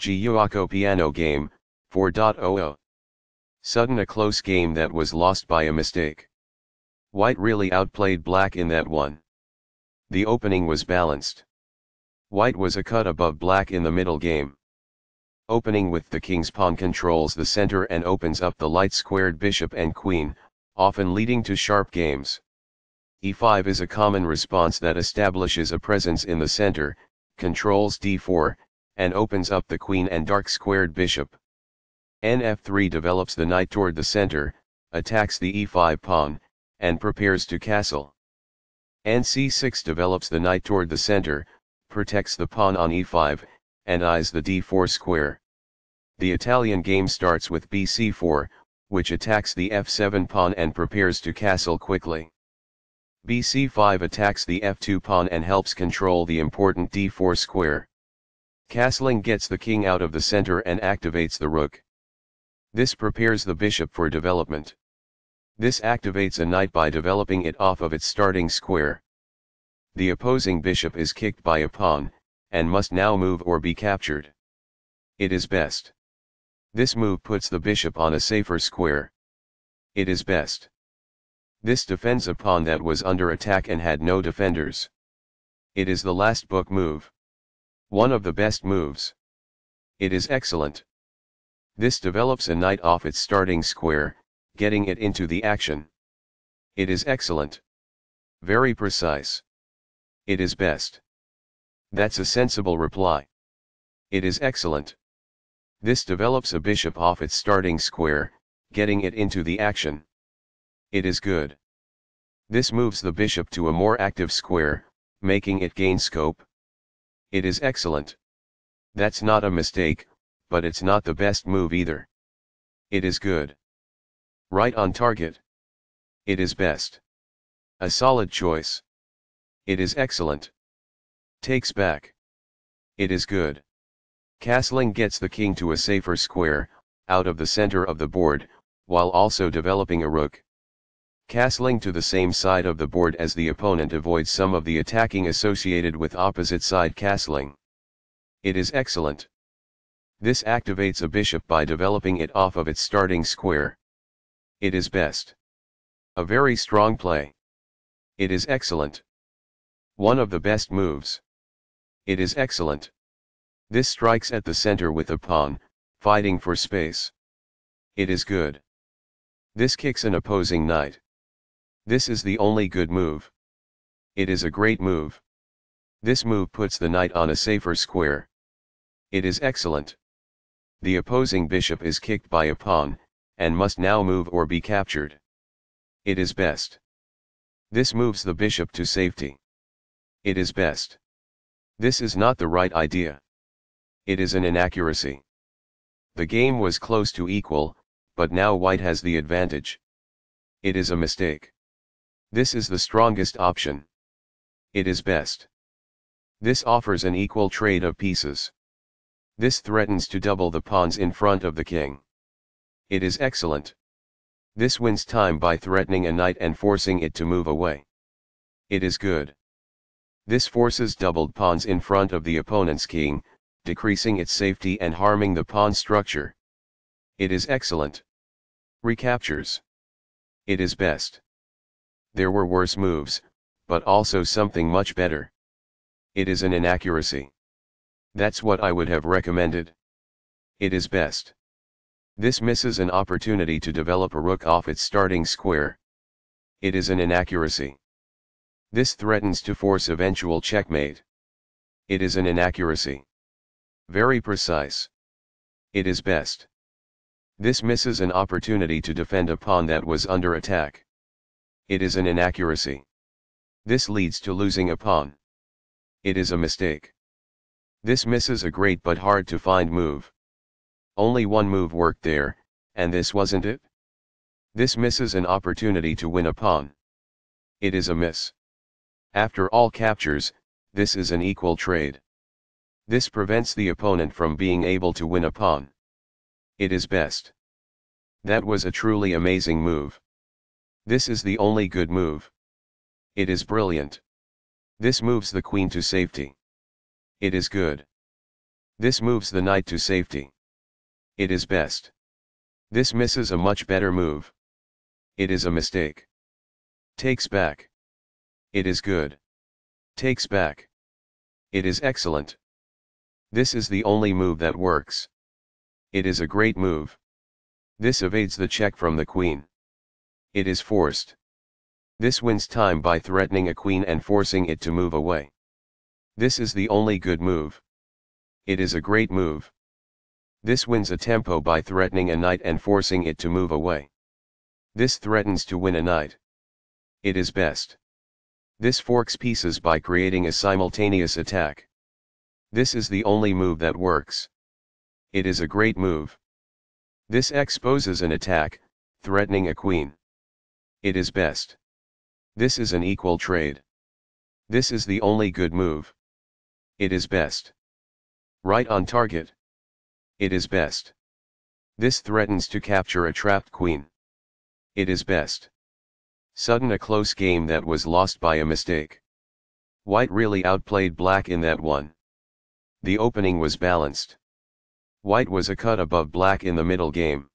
Giuoco Piano Game, 4.00. Sudden a close game that was lost by a mistake. White really outplayed black in that one. The opening was balanced. White was a cut above black in the middle game. Opening with the king's pawn controls the center and opens up the light squared bishop and queen, often leading to sharp games. e5 is a common response that establishes a presence in the center, controls d4, and opens up the queen and dark squared bishop. nf3 develops the knight toward the center, attacks the e5 pawn, and prepares to castle. nc6 develops the knight toward the center, protects the pawn on e5, and eyes the d4 square. The Italian game starts with bc4, which attacks the f7 pawn and prepares to castle quickly. bc5 attacks the f2 pawn and helps control the important d4 square. Castling gets the king out of the center and activates the rook. This prepares the bishop for development. This activates a knight by developing it off of its starting square. The opposing bishop is kicked by a pawn, and must now move or be captured. It is best. This move puts the bishop on a safer square. It is best. This defends a pawn that was under attack and had no defenders. It is the last book move. One of the best moves. It is excellent. This develops a knight off its starting square, getting it into the action. It is excellent. Very precise. It is best. That's a sensible reply. It is excellent. This develops a bishop off its starting square, getting it into the action. It is good. This moves the bishop to a more active square, making it gain scope. It is excellent. That's not a mistake, but it's not the best move either. It is good. Right on target. It is best. A solid choice. It is excellent. Takes back. It is good. Castling gets the king to a safer square, out of the center of the board, while also developing a rook. Castling to the same side of the board as the opponent avoids some of the attacking associated with opposite side castling. It is excellent. This activates a bishop by developing it off of its starting square. It is best. A very strong play. It is excellent. One of the best moves. It is excellent. This strikes at the center with a pawn, fighting for space. It is good. This kicks an opposing knight. This is the only good move. It is a great move. This move puts the knight on a safer square. It is excellent. The opposing bishop is kicked by a pawn, and must now move or be captured. It is best. This moves the bishop to safety. It is best. This is not the right idea. It is an inaccuracy. The game was close to equal, but now white has the advantage. It is a mistake. This is the strongest option. It is best. This offers an equal trade of pieces. This threatens to double the pawns in front of the king. It is excellent. This wins time by threatening a knight and forcing it to move away. It is good. This forces doubled pawns in front of the opponent's king, decreasing its safety and harming the pawn structure. It is excellent. Recaptures. It is best. There were worse moves, but also something much better. It is an inaccuracy. That's what I would have recommended. It is best. This misses an opportunity to develop a rook off its starting square. It is an inaccuracy. This threatens to force eventual checkmate. It is an inaccuracy. Very precise. It is best. This misses an opportunity to defend a pawn that was under attack. It is an inaccuracy. This leads to losing a pawn. It is a mistake. This misses a great but hard to find move. Only one move worked there, and this wasn't it? This misses an opportunity to win a pawn. It is a miss. After all captures, this is an equal trade. This prevents the opponent from being able to win a pawn. It is best. That was a truly amazing move. This is the only good move. It is brilliant. This moves the queen to safety. It is good. This moves the knight to safety. It is best. This misses a much better move. It is a mistake. Takes back. It is good. Takes back. It is excellent. This is the only move that works. It is a great move. This evades the check from the queen. It is forced. This wins time by threatening a queen and forcing it to move away. This is the only good move. It is a great move. This wins a tempo by threatening a knight and forcing it to move away. This threatens to win a knight. It is best. This forks pieces by creating a simultaneous attack. This is the only move that works. It is a great move. This exposes an attack, threatening a queen. It is best. This is an equal trade. This is the only good move. It is best. Right on target. It is best. This threatens to capture a trapped queen. It is best. Sudden a close game that was lost by a mistake. White really outplayed black in that one. The opening was balanced. White was a cut above black in the middle game.